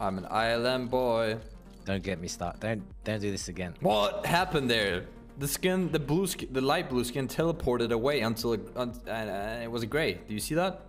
I'm an ILM boy. Don't get me started. Don't don't do this again. What happened there? The skin, the blue skin, the light blue skin teleported away until it, uh, it was gray. Do you see that?